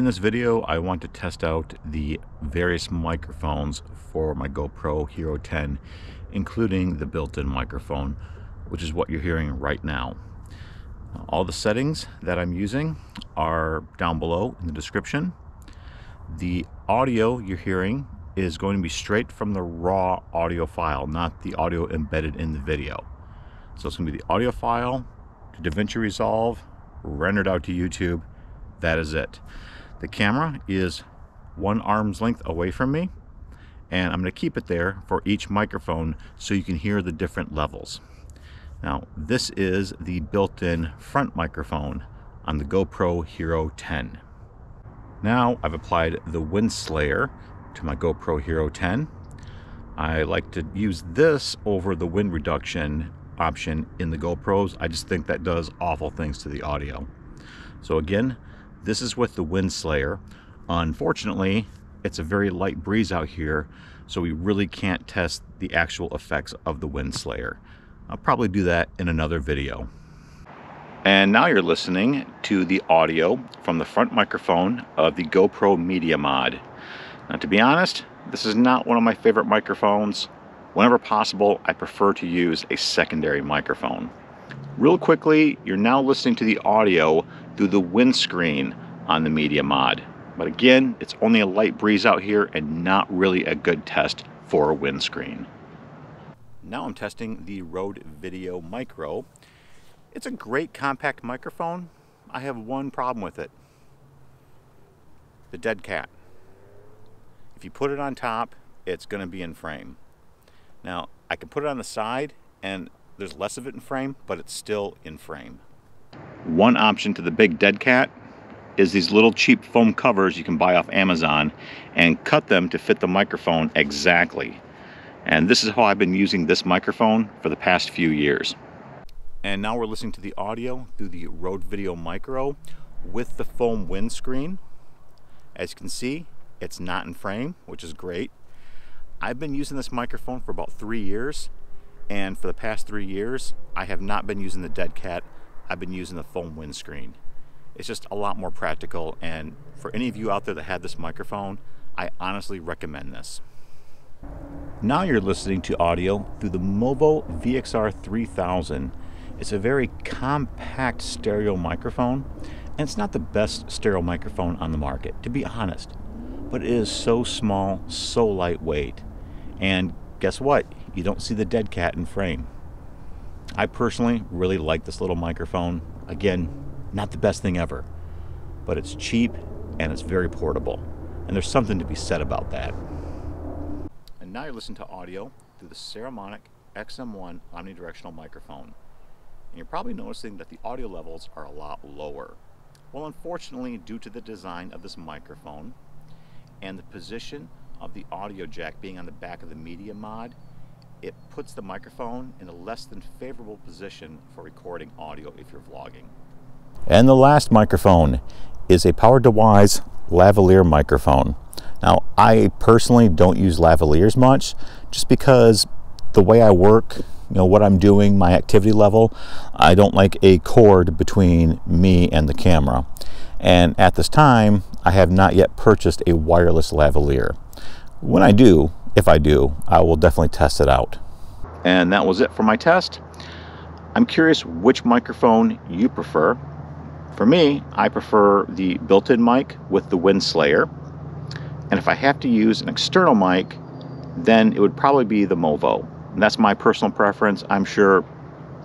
In this video, I want to test out the various microphones for my GoPro Hero 10, including the built-in microphone, which is what you're hearing right now. All the settings that I'm using are down below in the description. The audio you're hearing is going to be straight from the raw audio file, not the audio embedded in the video. So it's going to be the audio file to DaVinci Resolve, rendered out to YouTube. That is it. The camera is one arm's length away from me, and I'm going to keep it there for each microphone so you can hear the different levels. Now, this is the built-in front microphone on the GoPro Hero 10. Now I've applied the Windslayer to my GoPro Hero 10. I like to use this over the wind reduction option in the GoPros. I just think that does awful things to the audio. So again, this is with the Windslayer. Unfortunately, it's a very light breeze out here, so we really can't test the actual effects of the Windslayer. I'll probably do that in another video. And now you're listening to the audio from the front microphone of the GoPro Media Mod. Now to be honest, this is not one of my favorite microphones. Whenever possible, I prefer to use a secondary microphone. Real quickly, you're now listening to the audio through the windscreen on the Media Mod. But again, it's only a light breeze out here and not really a good test for a windscreen. Now I'm testing the Rode VideoMicro it's a great compact microphone. I have one problem with it. The dead cat. If you put it on top, it's going to be in frame. Now, I can put it on the side and there's less of it in frame, but it's still in frame. One option to the big dead cat is these little cheap foam covers you can buy off Amazon and cut them to fit the microphone exactly. And this is how I've been using this microphone for the past few years. And now we're listening to the audio through the Rode VideoMicro with the foam windscreen. As you can see, it's not in frame, which is great. I've been using this microphone for about three years, and for the past three years, I have not been using the dead cat. I've been using the foam windscreen. It's just a lot more practical, and for any of you out there that have this microphone, I honestly recommend this. Now you're listening to audio through the Movo VXR 3000 it's a very compact stereo microphone, and it's not the best stereo microphone on the market, to be honest. But it is so small, so lightweight. And guess what? You don't see the dead cat in frame. I personally really like this little microphone. Again, not the best thing ever, but it's cheap and it's very portable. And there's something to be said about that. And now you listen to audio through the Saramonic XM1 omnidirectional microphone. And you're probably noticing that the audio levels are a lot lower. Well, unfortunately, due to the design of this microphone and the position of the audio jack being on the back of the media mod, it puts the microphone in a less than favorable position for recording audio if you're vlogging. And the last microphone is a PowerDeWise lavalier microphone. Now, I personally don't use lavaliers much just because the way I work, you know, what I'm doing, my activity level, I don't like a cord between me and the camera. And at this time, I have not yet purchased a wireless lavalier. When I do, if I do, I will definitely test it out. And that was it for my test. I'm curious which microphone you prefer. For me, I prefer the built-in mic with the Windslayer. And if I have to use an external mic, then it would probably be the Movo. And that's my personal preference. I'm sure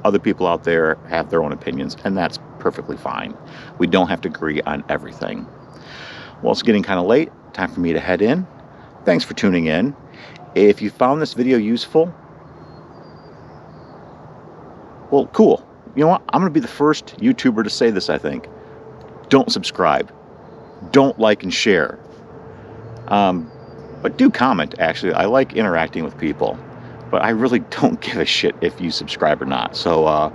other people out there have their own opinions, and that's perfectly fine. We don't have to agree on everything. Well, it's getting kind of late. Time for me to head in. Thanks for tuning in. If you found this video useful, well, cool. You know what? I'm going to be the first YouTuber to say this, I think. Don't subscribe. Don't like and share. Um, but do comment, actually. I like interacting with people but I really don't give a shit if you subscribe or not. So uh,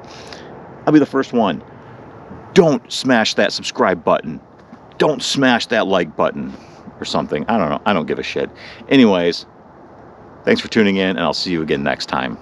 I'll be the first one. Don't smash that subscribe button. Don't smash that like button or something. I don't know. I don't give a shit. Anyways, thanks for tuning in, and I'll see you again next time.